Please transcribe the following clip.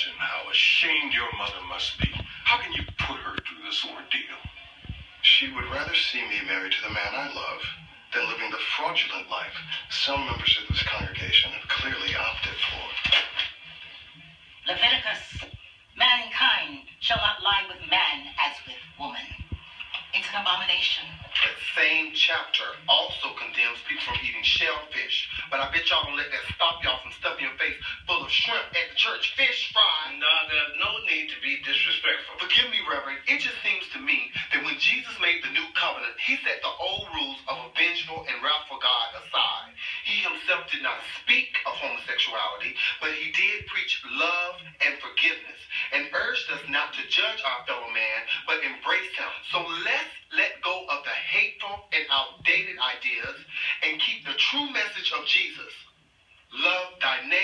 imagine how ashamed your mother must be. How can you put her through this ordeal? She would rather see me married to the man I love than living the fraudulent life some members of this congregation have clearly opted for. Leviticus, mankind shall not lie with man as with woman. It's an abomination. That same chapter also condemns people from eating shellfish. But I bet y'all don't let that stop y'all from church. Fish fry. No, there's no need to be disrespectful. Forgive me, Reverend. It just seems to me that when Jesus made the new covenant, he set the old rules of a vengeful and wrathful God aside. He himself did not speak of homosexuality, but he did preach love and forgiveness and urged us not to judge our fellow man, but embrace him. So let's let go of the hateful and outdated ideas and keep the true message of Jesus. Love thy neighbor